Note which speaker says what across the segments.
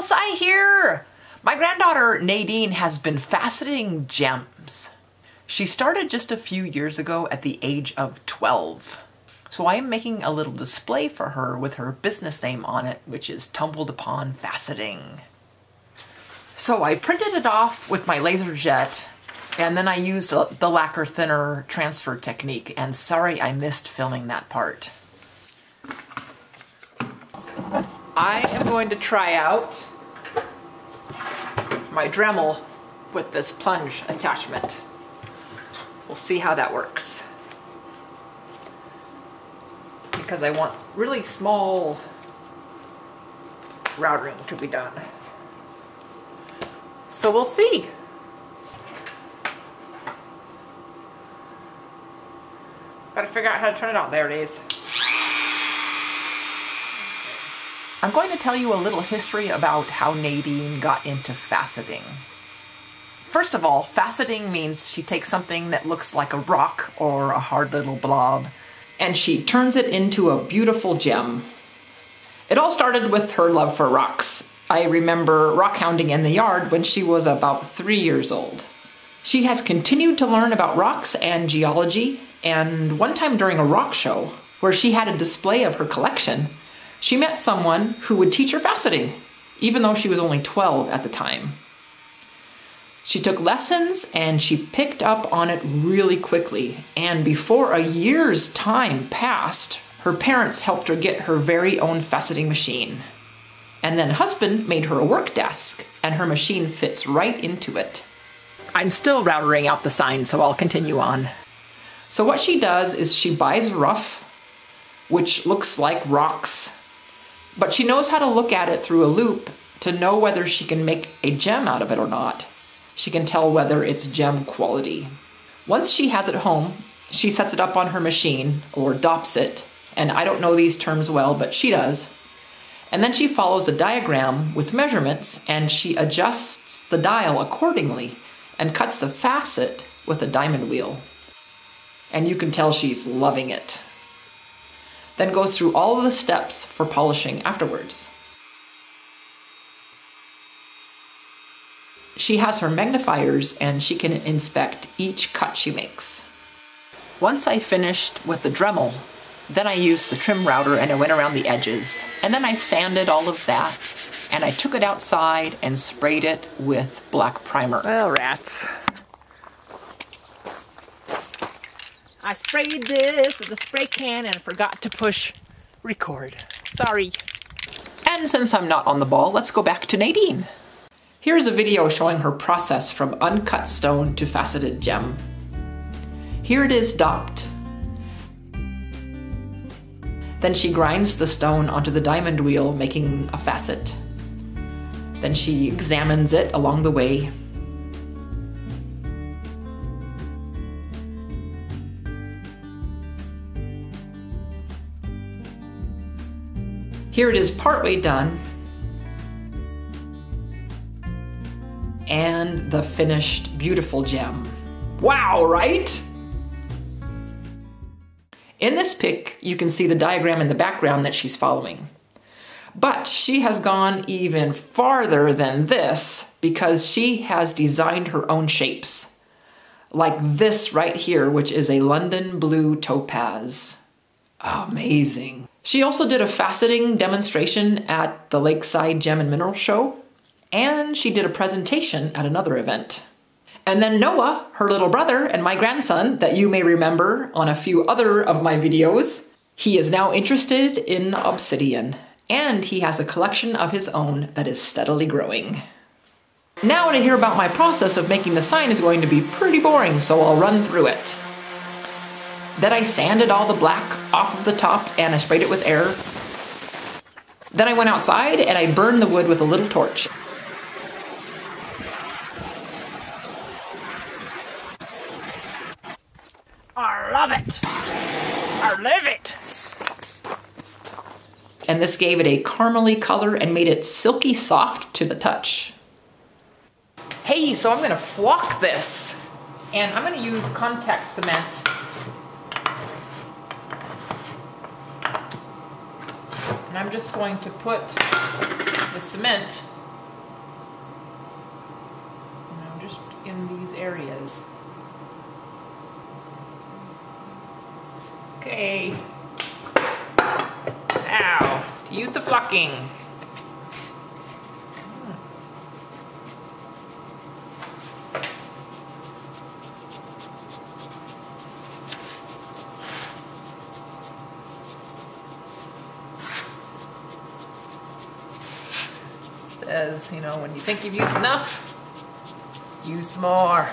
Speaker 1: Cy here! My granddaughter Nadine has been faceting gems. She started just a few years ago at the age of 12. So I am making a little display for her with her business name on it, which is Tumbled Upon Faceting. So I printed it off with my laser jet and then I used the lacquer thinner transfer technique and sorry I missed filming that part. I am going to try out my Dremel with this plunge attachment. We'll see how that works. Because I want really small routing to be done. So we'll see. Gotta figure out how to turn it on. There it is. I'm going to tell you a little history about how Nadine got into faceting. First of all, faceting means she takes something that looks like a rock or a hard little blob and she turns it into a beautiful gem. It all started with her love for rocks. I remember rock hounding in the yard when she was about three years old. She has continued to learn about rocks and geology, and one time during a rock show, where she had a display of her collection, she met someone who would teach her faceting, even though she was only 12 at the time. She took lessons and she picked up on it really quickly. And before a year's time passed, her parents helped her get her very own faceting machine. And then husband made her a work desk, and her machine fits right into it. I'm still routering out the sign, so I'll continue on. So what she does is she buys rough, which looks like rocks but she knows how to look at it through a loupe to know whether she can make a gem out of it or not. She can tell whether it's gem quality. Once she has it home, she sets it up on her machine or dops it, and I don't know these terms well, but she does. And then she follows a diagram with measurements and she adjusts the dial accordingly and cuts the facet with a diamond wheel. And you can tell she's loving it then goes through all of the steps for polishing afterwards. She has her magnifiers and she can inspect each cut she makes. Once I finished with the Dremel, then I used the trim router and I went around the edges. And then I sanded all of that and I took it outside and sprayed it with black primer.
Speaker 2: Well, rats. I sprayed this with a spray can and forgot to push record. Sorry.
Speaker 1: And since I'm not on the ball, let's go back to Nadine. Here's a video showing her process from uncut stone to faceted gem. Here it is dopped. Then she grinds the stone onto the diamond wheel, making a facet. Then she examines it along the way Here it is partway done. And the finished beautiful gem. Wow, right? In this pic, you can see the diagram in the background that she's following. But she has gone even farther than this because she has designed her own shapes. Like this right here, which is a London blue topaz. Amazing. She also did a faceting demonstration at the Lakeside Gem and Mineral Show, and she did a presentation at another event. And then Noah, her little brother, and my grandson, that you may remember on a few other of my videos, he is now interested in obsidian, and he has a collection of his own that is steadily growing. Now to hear about my process of making the sign is going to be pretty boring, so I'll run through it. Then I sanded all the black off of the top and I sprayed it with air. Then I went outside and I burned the wood with a little torch.
Speaker 2: I love it. I live it.
Speaker 1: And this gave it a caramely color and made it silky soft to the touch. Hey, so I'm gonna flock this. And I'm gonna use contact cement And I'm just going to put the cement you know, just in these areas. Okay. Ow. Use the flocking. Says, you know, when you think you've used enough, use some more.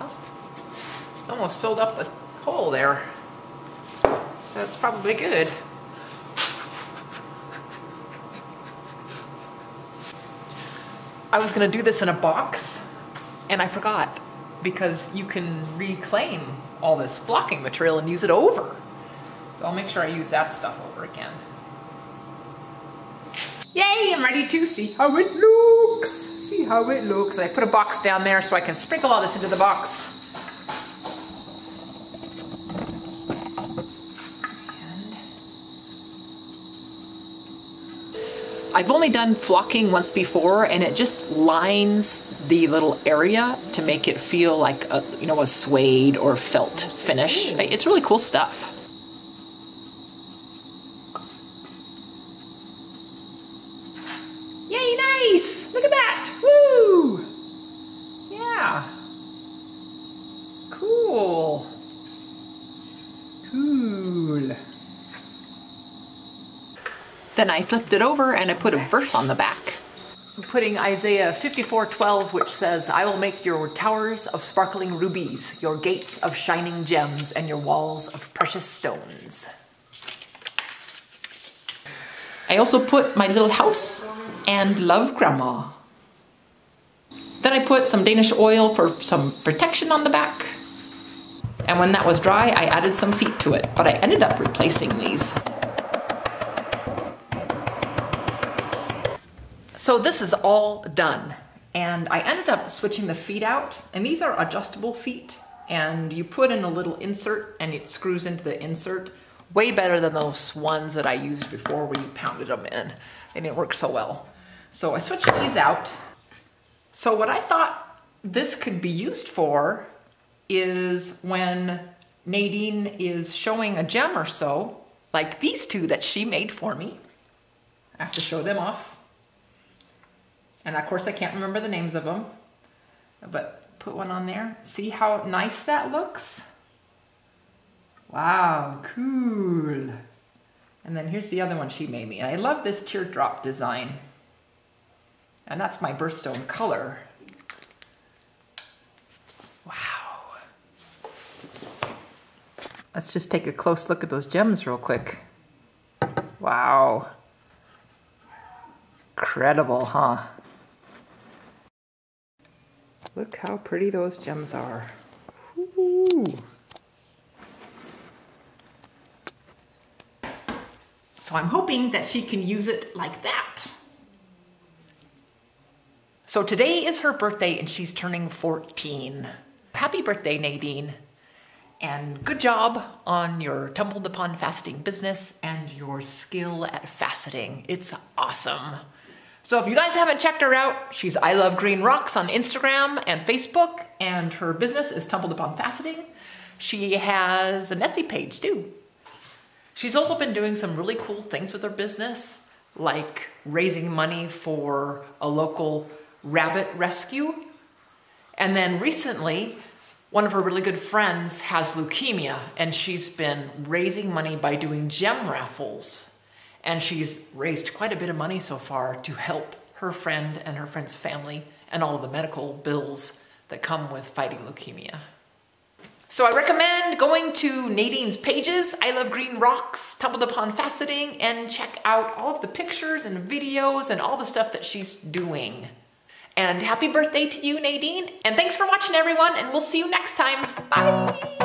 Speaker 1: Oh, it's almost filled up the hole there. So it's probably good. I was gonna do this in a box and I forgot because you can reclaim all this flocking material and use it over. So I'll make sure I use that stuff over again. Yay, I'm ready to see how it looks. See how it looks. I put a box down there so I can sprinkle all this into the box. I've only done flocking once before and it just lines the little area to make it feel like a, you know, a suede or felt finish. It's really cool stuff. Yay, nice! Look at that! Woo! Yeah. Cool. Cool. Then I flipped it over and I put a verse on the back. I'm putting Isaiah 54:12 which says, "I will make your towers of sparkling rubies, your gates of shining gems, and your walls of precious stones." I also put my little house and love grandma. Then I put some Danish oil for some protection on the back. And when that was dry, I added some feet to it, but I ended up replacing these. So this is all done. And I ended up switching the feet out. And these are adjustable feet. And you put in a little insert and it screws into the insert. Way better than those ones that I used before where you pounded them in. They didn't work so well. So I switched these out. So what I thought this could be used for is when Nadine is showing a gem or so, like these two that she made for me. I have to show them off. And of course I can't remember the names of them, but put one on there. See how nice that looks? Wow, cool. And then here's the other one she made me. And I love this teardrop design. And that's my birthstone color. Wow. Let's just take a close look at those gems real quick. Wow. Incredible, huh? Look how pretty those gems are. Ooh. So I'm hoping that she can use it like that. So today is her birthday and she's turning 14. Happy birthday, Nadine. And good job on your tumbled upon faceting business and your skill at faceting. It's awesome. So if you guys haven't checked her out, she's I Love Green Rocks on Instagram and Facebook, and her business is Tumbled Upon Faceting. She has a Etsy page too. She's also been doing some really cool things with her business, like raising money for a local rabbit rescue. And then recently, one of her really good friends has leukemia, and she's been raising money by doing gem raffles. And she's raised quite a bit of money so far to help her friend and her friend's family and all the medical bills that come with fighting leukemia. So I recommend going to Nadine's pages, I Love Green Rocks, Tumbled Upon Faceting, and check out all of the pictures and videos and all the stuff that she's doing. And happy birthday to you, Nadine. And thanks for watching, everyone, and we'll see you next time. Bye.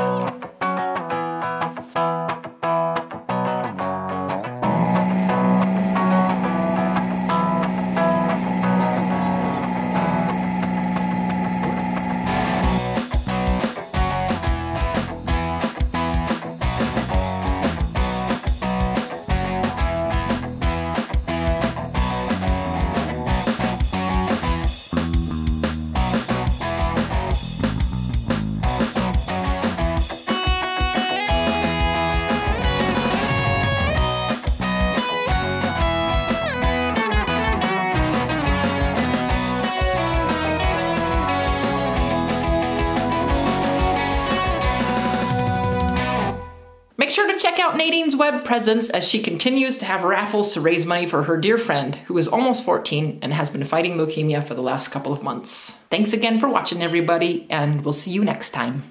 Speaker 1: Sure to check out Nadine's web presence as she continues to have raffles to raise money for her dear friend, who is almost 14 and has been fighting leukemia for the last couple of months. Thanks again for watching, everybody, and we'll see you next time.